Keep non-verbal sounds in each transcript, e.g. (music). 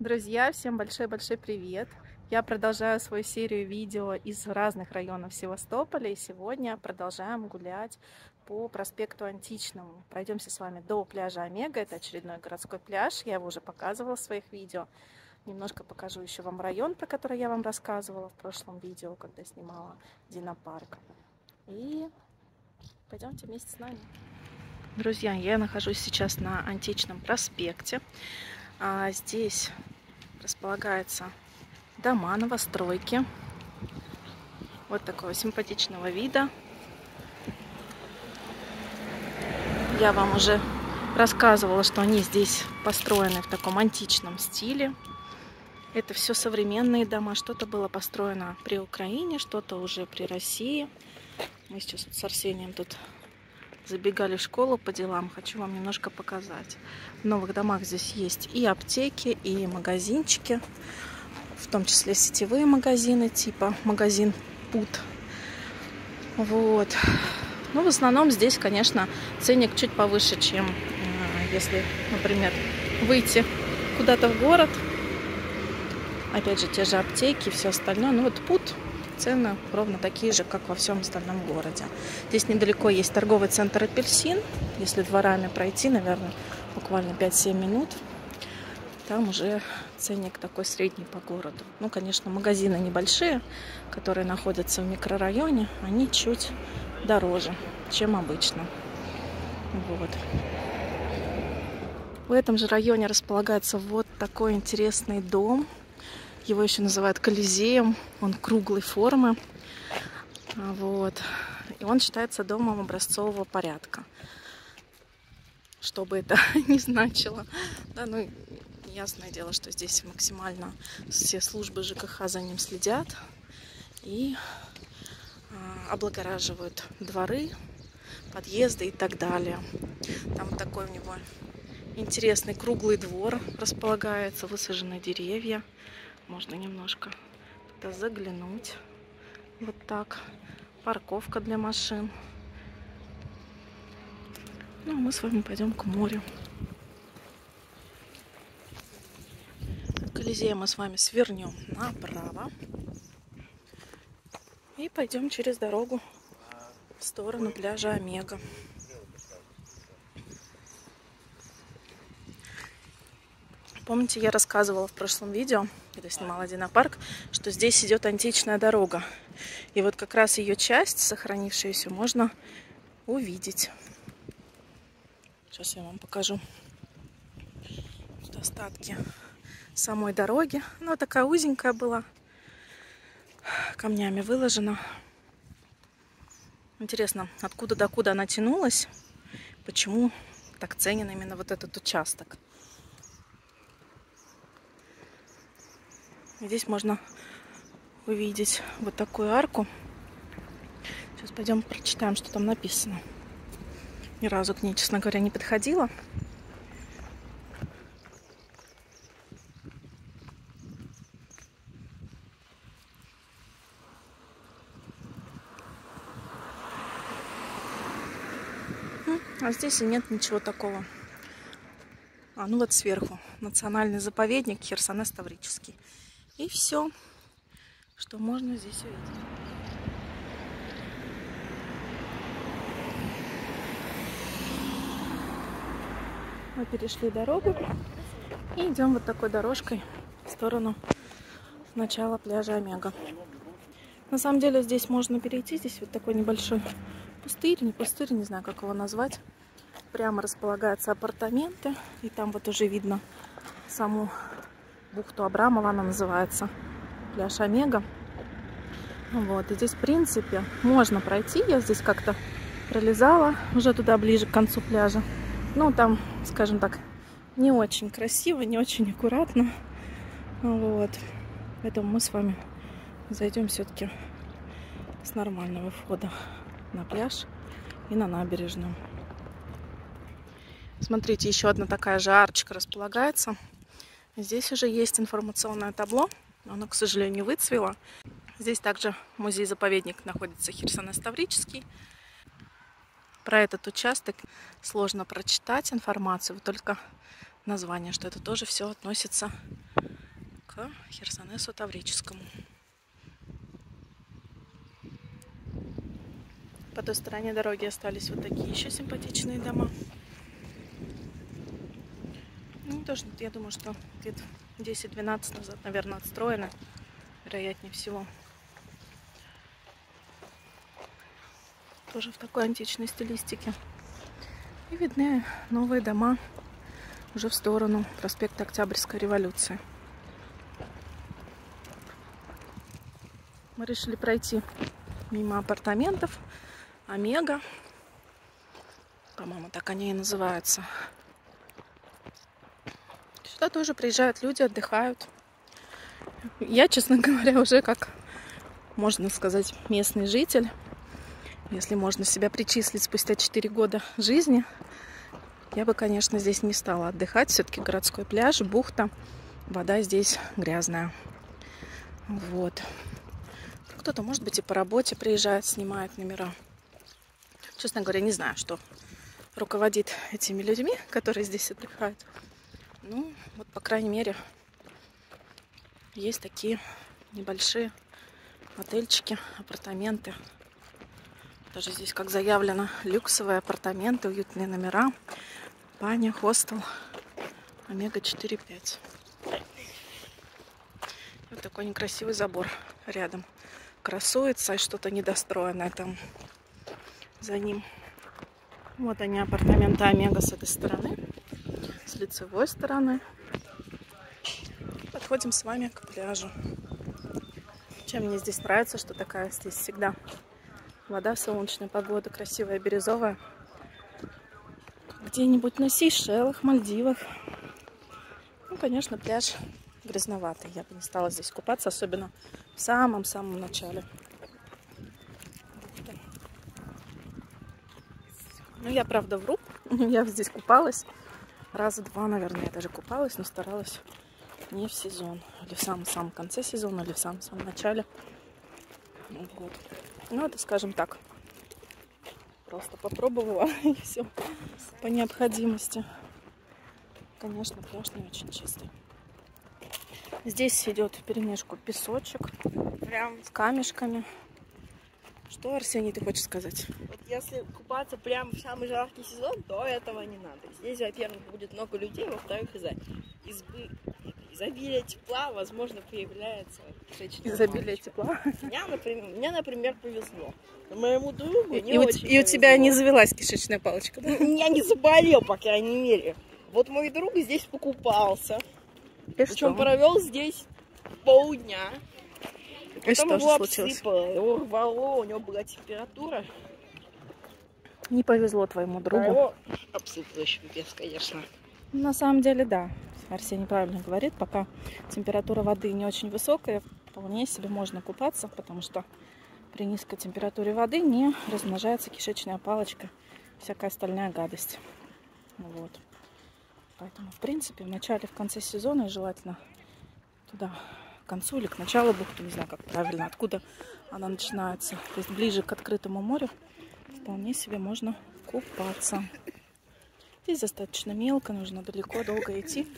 Друзья, всем большой-большой привет! Я продолжаю свою серию видео из разных районов Севастополя. И сегодня продолжаем гулять по проспекту Античному. Пройдемся с вами до пляжа Омега. Это очередной городской пляж. Я его уже показывала в своих видео. Немножко покажу еще вам район, про который я вам рассказывала в прошлом видео, когда снимала Динопарк. И пойдемте вместе с нами. Друзья, я нахожусь сейчас на Античном проспекте. А здесь располагаются дома, новостройки. Вот такого симпатичного вида. Я вам уже рассказывала, что они здесь построены в таком античном стиле. Это все современные дома. Что-то было построено при Украине, что-то уже при России. Мы сейчас с Арсением тут забегали в школу по делам. Хочу вам немножко показать. В новых домах здесь есть и аптеки, и магазинчики. В том числе сетевые магазины, типа магазин Пут. Вот. Ну, в основном здесь, конечно, ценник чуть повыше, чем э, если, например, выйти куда-то в город. Опять же, те же аптеки, все остальное. Ну, вот Пут цены ровно такие же, как во всем остальном городе. Здесь недалеко есть торговый центр «Апельсин». Если дворами пройти, наверное, буквально 5-7 минут, там уже ценник такой средний по городу. Ну, конечно, магазины небольшие, которые находятся в микрорайоне, они чуть дороже, чем обычно. Вот. В этом же районе располагается вот такой интересный дом – его еще называют Колизеем. Он круглой формы. Вот. И он считается домом образцового порядка. Что бы это (laughs) ни значило. Да, ну, ясное дело, что здесь максимально все службы ЖКХ за ним следят. И а, облагораживают дворы, подъезды и так далее. Там такой у него интересный круглый двор располагается, высажены деревья можно немножко туда заглянуть. Вот так. Парковка для машин. Ну, а мы с вами пойдем к морю. От Колизея мы с вами свернем направо. И пойдем через дорогу в сторону пляжа Омега. Помните, я рассказывала в прошлом видео, когда снимала Динопарк, что здесь идет античная дорога. И вот как раз ее часть, сохранившуюся, можно увидеть. Сейчас я вам покажу тут остатки самой дороги. Она такая узенькая была, камнями выложена. Интересно, откуда до куда она тянулась, почему так ценен именно вот этот участок. Здесь можно увидеть вот такую арку. Сейчас пойдем прочитаем, что там написано. Ни разу к ней, честно говоря, не подходила. А здесь и нет ничего такого. А, ну вот сверху. Национальный заповедник Херсонес Таврический. И все, что можно здесь увидеть. Мы перешли дорогу и идем вот такой дорожкой в сторону начала пляжа Омега. На самом деле здесь можно перейти, здесь вот такой небольшой пустырь, не пустырь, не знаю, как его назвать. Прямо располагаются апартаменты, и там вот уже видно саму бухту Абрамова она называется, пляж Омега. Вот, и здесь, в принципе, можно пройти. Я здесь как-то пролезала уже туда ближе к концу пляжа. Ну, там, скажем так, не очень красиво, не очень аккуратно. Вот. Поэтому мы с вами зайдем все-таки с нормального входа на пляж и на набережную. Смотрите, еще одна такая же арочка располагается. Здесь уже есть информационное табло. Оно, к сожалению, выцвело. Здесь также музей-заповедник находится Херсонес-Таврический. Про этот участок сложно прочитать информацию, только название, что это тоже все относится к Херсонесу Таврическому. По той стороне дороги остались вот такие еще симпатичные дома. Ну, тоже, я думаю, что где-то 10-12 назад, наверное, отстроены, вероятнее всего. Тоже в такой античной стилистике. И видны новые дома уже в сторону проспекта Октябрьской революции. Мы решили пройти мимо апартаментов Омега. По-моему, так они и называются. Сюда тоже приезжают люди, отдыхают. Я, честно (laughs) говоря, уже как, можно сказать, местный житель если можно себя причислить спустя 4 года жизни, я бы, конечно, здесь не стала отдыхать. Все-таки городской пляж, бухта, вода здесь грязная. Вот. Кто-то, может быть, и по работе приезжает, снимает номера. Честно говоря, не знаю, что руководит этими людьми, которые здесь отдыхают. Ну, вот, по крайней мере, есть такие небольшие отельчики, апартаменты. Даже здесь, как заявлено, люксовые апартаменты, уютные номера, баня, хостел, омега 4-5. Вот такой некрасивый забор рядом красуется что-то недостроенное там за ним. Вот они, апартаменты Омега с этой стороны, лицевой стороны. Подходим с вами к пляжу. Чем мне здесь нравится, что такая здесь всегда Вода, солнечная погода, красивая, бирюзовая. Где-нибудь на Сейшелах, Мальдивах. Ну, конечно, пляж грязноватый. Я бы не стала здесь купаться, особенно в самом-самом начале. Ну, я, правда, вру. (laughs) Я здесь купалась. Раза два, наверное, я даже купалась, но старалась не в сезон. Или в самом-самом конце сезона, или в самом-самом начале. Вот. Ну, это, скажем так, просто попробовала (laughs) и все по необходимости. Конечно, пляж не очень чистый. Здесь идет в перемешку песочек, прям с камешками. Что, Арсений, ты хочешь сказать? Вот если купаться прямо в самый жаркий сезон, то этого не надо. Здесь, во-первых, будет много людей, во-вторых, из-за избы изобилие тепла, возможно, появляется кишечная Изобилие палочка. тепла? Меня, например, мне, например, повезло. Моему другу не и, очень у, и у тебя не завелась кишечная палочка, да? Я не заболел, по крайней мере. Вот мой друг здесь покупался. И Причем что? провел здесь полдня. Потом что его случилось? обсыпало, его рвало, у него была температура. Не повезло твоему другу. А его обсыпало еще без, конечно. На самом деле, да. Арсений правильно говорит, пока температура воды не очень высокая, вполне себе можно купаться, потому что при низкой температуре воды не размножается кишечная палочка, всякая остальная гадость. Вот. Поэтому, в принципе, в начале, в конце сезона желательно туда концу или к началу бухты, не знаю, как правильно, откуда она начинается. То есть ближе к открытому морю вполне себе можно купаться. Здесь достаточно мелко, нужно далеко, долго идти.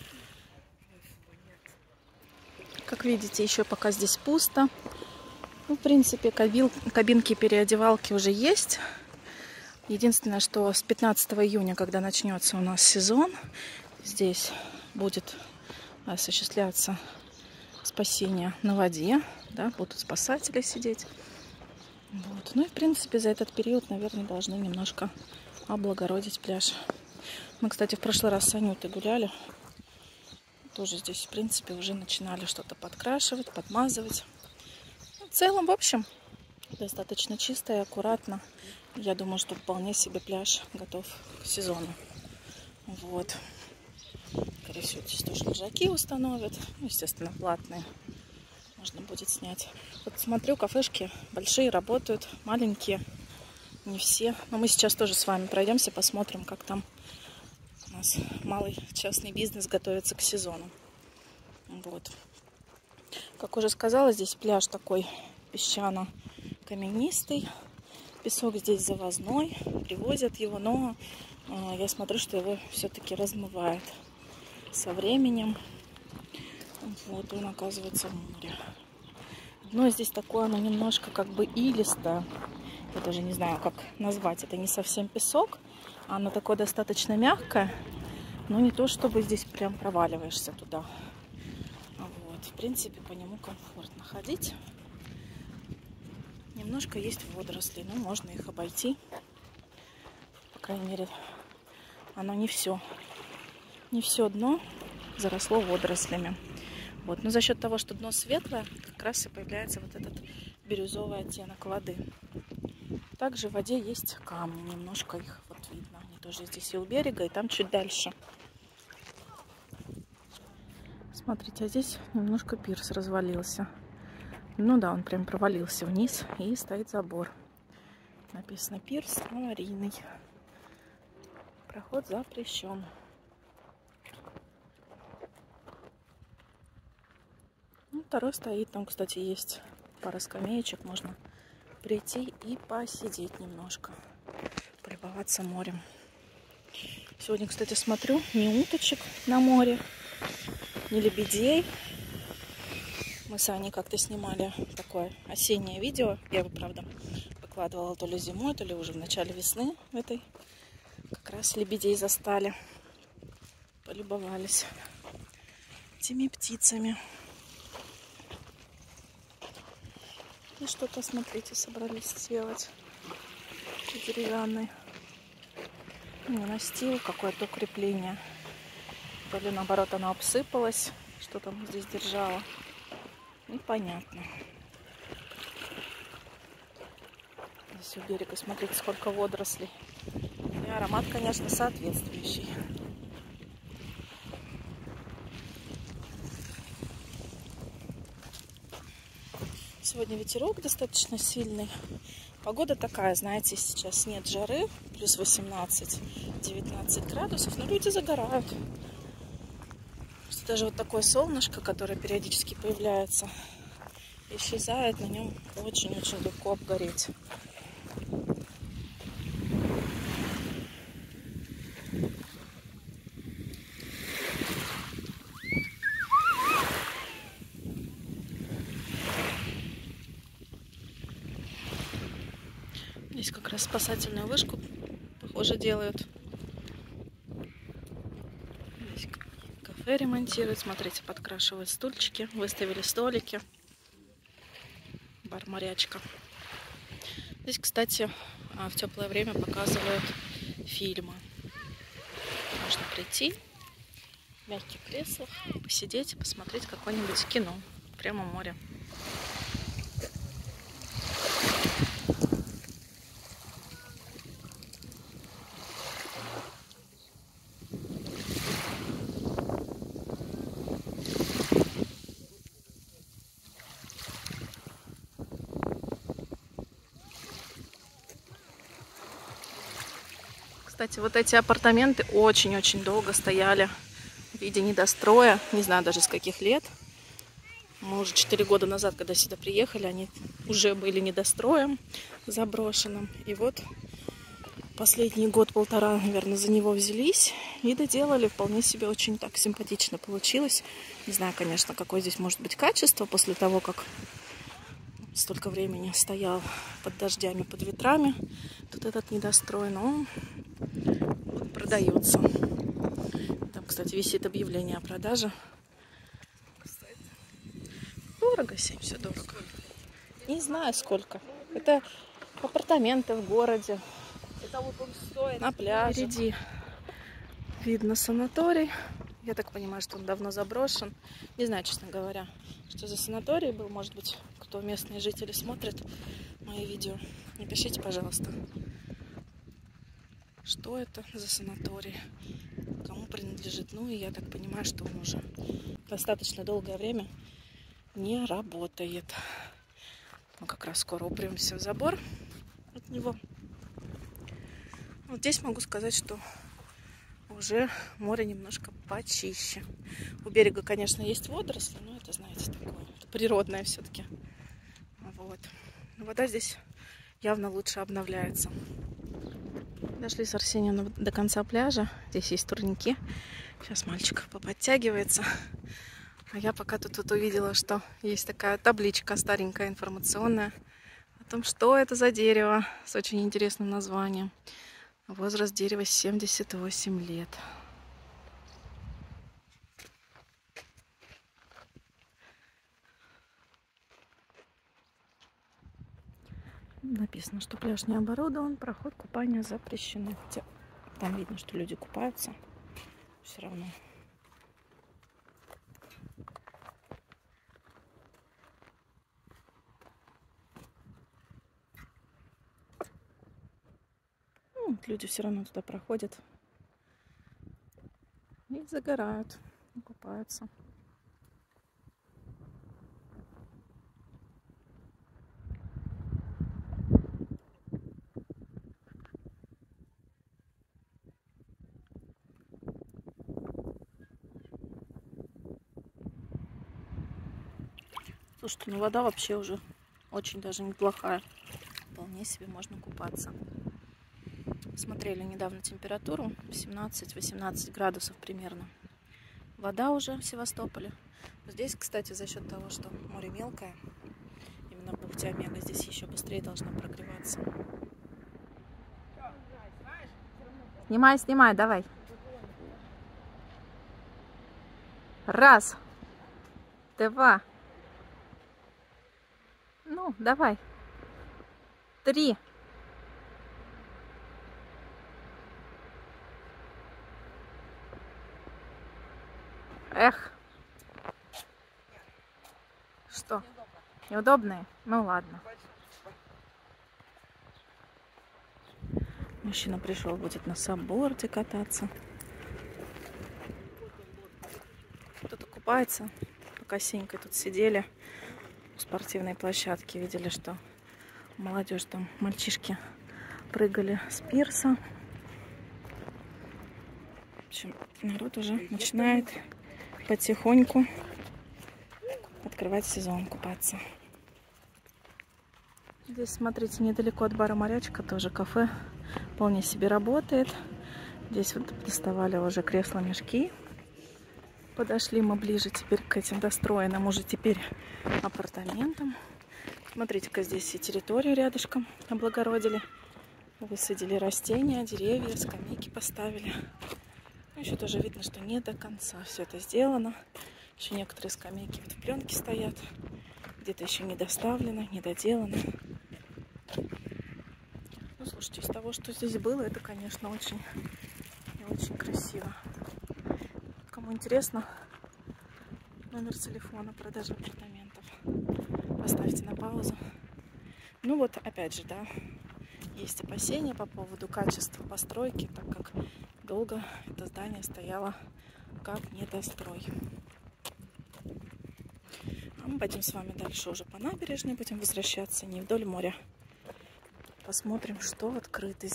Как видите, еще пока здесь пусто. Ну, в принципе, кабил, кабинки переодевалки уже есть. Единственное, что с 15 июня, когда начнется у нас сезон, здесь будет осуществляться спасение на воде. Да, будут спасатели сидеть. Вот. Ну и, в принципе, за этот период, наверное, должны немножко облагородить пляж. Мы, кстати, в прошлый раз с Анютой гуляли. Тоже здесь, в принципе, уже начинали что-то подкрашивать, подмазывать. Ну, в целом, в общем, достаточно чисто и аккуратно. Я думаю, что вполне себе пляж готов к сезону. Вот. Всего, здесь тоже лежаки установят. Ну, естественно, платные. Можно будет снять. Вот смотрю, кафешки большие работают, маленькие. Не все. Но мы сейчас тоже с вами пройдемся, посмотрим, как там у нас малый частный бизнес готовится к сезону. Вот. Как уже сказала, здесь пляж такой песчано-каменистый. Песок здесь завозной, привозят его, но э, я смотрю, что его все-таки размывает со временем. Вот он, оказывается, в море. Дно здесь такое, оно немножко как бы илистое. Я даже не знаю, как назвать. Это не совсем песок. Оно такое достаточно мягкое. Но не то, чтобы здесь прям проваливаешься туда. Вот. В принципе, по нему комфортно ходить. Немножко есть водоросли, но можно их обойти. По крайней мере, оно не все. Не все дно заросло водорослями. Вот. Но за счет того, что дно светлое, как раз и появляется вот этот бирюзовый оттенок воды. Также в воде есть камни, немножко их вот видно. Они тоже здесь и у берега, и там чуть дальше. Смотрите, а здесь немножко пирс развалился. Ну да, он прям провалился вниз и стоит забор. Написано пирс аварийный. Проход запрещен. Второй стоит. Там, кстати, есть пара скамеечек. Можно прийти и посидеть немножко. Полюбоваться морем. Сегодня, кстати, смотрю, не уточек на море, не лебедей. Мы с Аней как-то снимали такое осеннее видео. Я его, правда, выкладывала то ли зимой, то ли уже в начале весны этой. Как раз лебедей застали. Полюбовались этими птицами. И что-то, смотрите, собрались сделать. Деревянный. Не настил, какое-то укрепление. То ли наоборот оно обсыпалось, что там здесь держало. Непонятно. Здесь у берега, смотрите, сколько водорослей. И аромат, конечно, соответствующий. Сегодня ветерок достаточно сильный. Погода такая, знаете, сейчас нет жары, плюс 18-19 градусов, но люди загорают даже вот такое солнышко, которое периодически появляется, исчезает, на нем очень-очень легко обгореть. Здесь как раз спасательную вышку, похоже, делают. кафе ремонтируют. Смотрите, подкрашивают стульчики, выставили столики. Бар «Морячка». Здесь, кстати, а, в теплое время показывают фильмы. Можно прийти в мягких креслах, посидеть и посмотреть какое-нибудь кино прямо море. Кстати, вот эти апартаменты очень-очень долго стояли в виде недостроя. Не знаю даже с каких лет. Мы уже 4 года назад, когда сюда приехали, они уже были недостроем, заброшенным. И вот последний год-полтора, наверное, за него взялись и доделали. Вполне себе очень так симпатично получилось. Не знаю, конечно, какое здесь может быть качество после того, как столько времени стоял под дождями, под ветрами. Тут этот недострой, но продается. Там, кстати, висит объявление о продаже. Дорого, 70 дорого. Не знаю сколько. Это апартаменты в городе. Это вот он стоит. На пляже. Впереди видно санаторий. Я так понимаю, что он давно заброшен. Не знаю, честно говоря, что за санаторий был. Может быть, кто местные жители смотрят мои видео. Напишите, пожалуйста. Что это за санаторий? Кому принадлежит? Ну и я так понимаю, что он уже достаточно долгое время не работает. Мы как раз скоро упремся в забор от него. Вот здесь могу сказать, что уже море немножко почище. У берега, конечно, есть водоросли, но это, знаете, такое природное все-таки. Вот. Вода здесь явно лучше обновляется. Дошли с Арсением до конца пляжа. Здесь есть турники. Сейчас мальчик поподтягивается. А я пока тут, тут увидела, что есть такая табличка старенькая информационная о том, что это за дерево с очень интересным названием. Возраст дерева 78 лет. Написано, что пляж не оборудован, проход купания запрещены. Хотя там видно, что люди купаются. Все равно. Ну, люди все равно туда проходят и загорают, и купаются. Слушайте, ну вода вообще уже очень даже неплохая. Вполне себе можно купаться. Смотрели недавно температуру 17-18 градусов примерно. Вода уже в Севастополе. Здесь, кстати, за счет того, что море мелкое, именно в бухте Омега здесь еще быстрее должна прогреваться. Снимай, снимай, давай. Раз. Два. Давай. Три. Эх. Что? Неудобные? Ну ладно. Мужчина пришел, будет на сабборде кататься. Кто-то купается. Пока Сенькой тут сидели спортивной площадке. Видели, что молодежь там, мальчишки прыгали с пирса. В общем, народ уже начинает потихоньку открывать сезон, купаться. Здесь, смотрите, недалеко от бара «Морячка» тоже кафе вполне себе работает. Здесь вот доставали уже кресла-мешки Подошли мы ближе теперь к этим достроенным уже теперь апартаментам. Смотрите-ка, здесь и территорию рядышком облагородили. Высадили растения, деревья, скамейки поставили. Ну, еще тоже видно, что не до конца все это сделано. Еще некоторые скамейки вот в пленке стоят. Где-то еще не доставлено, не доделано. Ну, слушайте, из того, что здесь было, это, конечно, очень и очень красиво. Интересно, номер телефона продажи апартаментов. Поставьте на паузу. Ну вот, опять же, да, есть опасения по поводу качества постройки, так как долго это здание стояло как недострой. А мы пойдем с вами дальше уже по набережной, будем возвращаться не вдоль моря. Посмотрим, что открыто.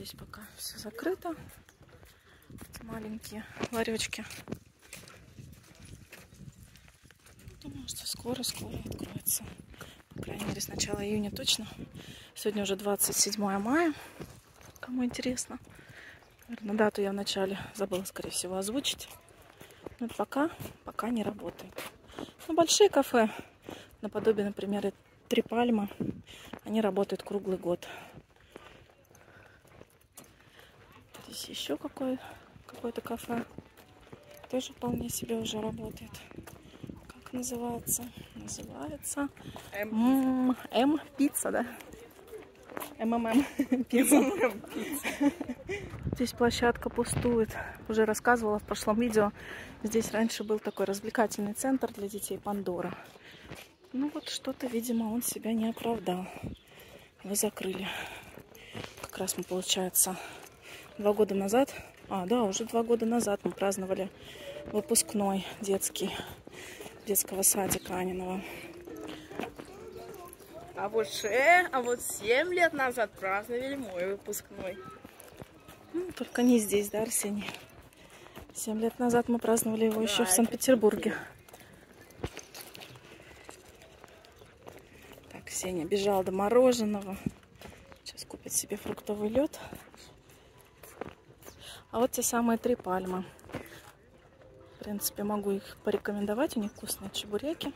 Здесь пока все закрыто. Маленькие ларечки. Думаю, что скоро-скоро откроется. По крайней мере, с начала июня точно. Сегодня уже 27 мая. Кому интересно. Наверное, дату я вначале забыла, скорее всего, озвучить. Но пока, пока не работает. Но большие кафе, наподобие, например, Три Пальма, они работают круглый год. Здесь еще какое, какое-то кафе. Тоже вполне себе уже работает. Как называется? Называется М пицца, да? МММ (laughs) пицца. Здесь площадка пустует. Уже рассказывала в прошлом видео. Здесь раньше был такой развлекательный центр для детей Пандора. Ну вот что-то, видимо, он себя не оправдал. Его закрыли. Как раз мы, получается, два года назад, а, да, уже два года назад мы праздновали выпускной детский, детского садика Аниного. А вот ше, а вот семь лет назад праздновали мой выпускной. Ну, только не здесь, да, Арсений? Семь лет назад мы праздновали его да, еще в Санкт-Петербурге. Ксения бежала до мороженого. Сейчас купит себе фруктовый лед. А вот те самые три пальмы. В принципе, могу их порекомендовать. У них вкусные чебуреки.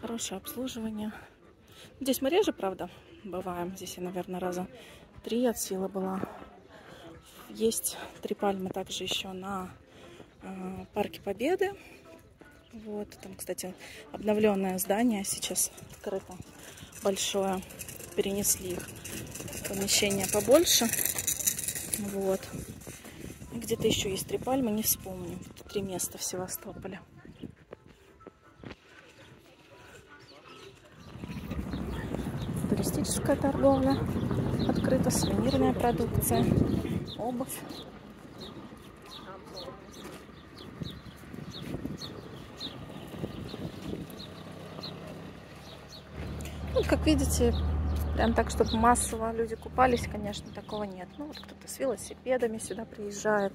Хорошее обслуживание. Здесь мы реже, правда, бываем. Здесь я, наверное, раза три от силы была. Есть три пальмы также еще на э, Парке Победы. Вот, там, кстати, обновленное здание сейчас открыто, большое. Перенесли их в помещение побольше. Вот. Где-то еще есть три пальмы, не вспомню. Три места в Севастополе. Туристическая торговля открыта, сувенирная продукция, обувь. Ну, как видите, прям так, чтобы массово люди купались, конечно, такого нет. Ну, вот кто-то с велосипедами сюда приезжает,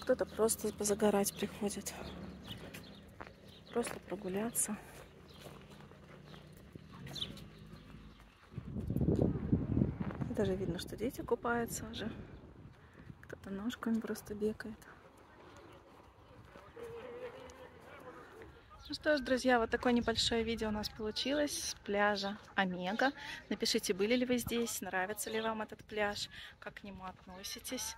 кто-то просто позагорать приходит, просто прогуляться. Даже видно, что дети купаются уже. Кто-то ножками просто бегает. Ну что ж, друзья, вот такое небольшое видео у нас получилось с пляжа Омега. Напишите, были ли вы здесь, нравится ли вам этот пляж, как к нему относитесь.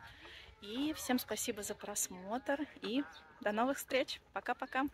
И всем спасибо за просмотр и до новых встреч. Пока-пока.